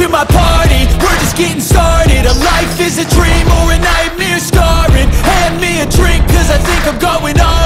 To my party. We're just getting started. A life is a dream or a nightmare scarring. Hand me a drink cause I think I'm going on.